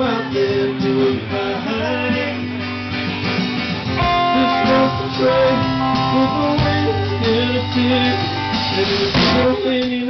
out there doing fine. This was the train with the wind in a tear. And it was so many